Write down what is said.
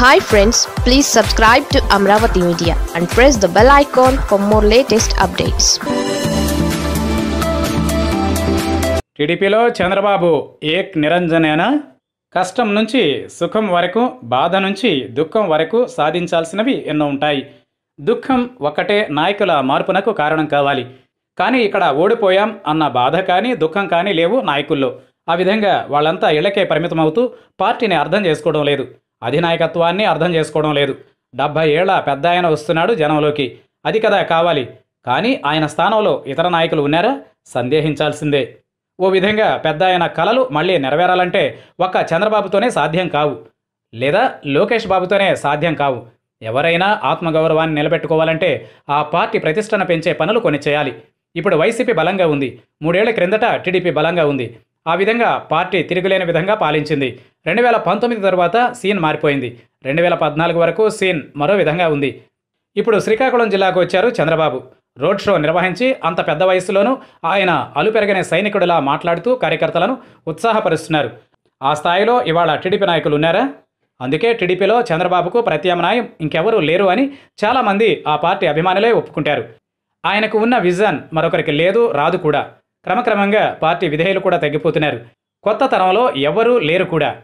Hi friends please subscribe to Amaravati media and press the bell icon for more latest updates టీడీపీలో చంద్రబాబు ఏక్ నిరంజనేనా? కష్టం నుంచి సుఖం వరకు బాధ నుంచి దుఃఖం వరకు సాధించాల్సినవి ఎన్నో ఉంటాయి. దుఃఖం ఒక్కటే నాయకుల మార్పునకు కారణం కావాలి. కానీ ఇక్కడ ఓడిపోయాం అన్న బాధ కానీ దుఃఖం కానీ లేవు నాయకుల్లో. ఆ విధంగా వాళ్ళంతా ఇళ్ళకే పరిమితమవుతూ పార్టీని అర్థం చేసుకోవడం లేదు. అధినాయకత్వాన్ని అర్థం చేసుకోవడం లేదు. డెబ్భై ఏళ్ళ పెద్ద ఆయన వస్తున్నాడు జనంలోకి. అది కదా కావాలి. కానీ ఆయన స్థానంలో ఇతర నాయకులు ఉన్నారా? సందేహించాల్సిందే. ఓ విధంగా పెద్ద ఆయన కలలు మళ్ళీ నెరవేరాలంటే ఒక్క చంద్రబాబుతోనే సాధ్యం కావు. లేదా లోకేష్ బాబుతోనే సాధ్యం కావు. ఎవరైనా ఆత్మగౌరవాన్ని నిలబెట్టుకోవాలంటే ఆ పార్టీ ప్రతిష్టన పెంచే పనులు కొన్ని చేయాలి. ఇప్పుడు వైసీపీ బలంగా ఉంది. మూడేళ్ళ క్రిందట టీడీపీ బలంగా ఉంది. ఆ విధంగా పార్టీ తిరుగులేని విధంగా పాలించింది. రెండు వేల పంతొమ్మిది తర్వాత సీన్ మారిపోయింది. రెండు వేల పద్నాలుగు వరకు సీన్ మరో విధంగా ఉంది. ఇప్పుడు శ్రీకాకుళం జిల్లాకు వచ్చారు చంద్రబాబు. రోడ్ షో నిర్వహించి అంత పెద్ద వయసులోనూ ఆయన అలుపెరగని సైనికుడిలా మాట్లాడుతూ కార్యకర్తలను ఉత్సాహపరుస్తున్నారు. ఆ స్థాయిలో ఇవాళ టీడీపీ నాయకులు ఉన్నారా? అందుకే టీడీపీలో చంద్రబాబుకు ప్రత్యామ్నాయం ఇంకెవరూ లేరు అని చాలామంది ఆ పార్టీ అభిమానులే ఒప్పుకుంటారు. ఆయనకు ఉన్న విజన్ మరొకరికి లేదు రాదు కూడా. క్రమక్రమంగా పార్టీ విధేయులు కూడా తగ్గిపోతున్నారు. కొత్త తరంలో ఎవరూ లేరు కూడా.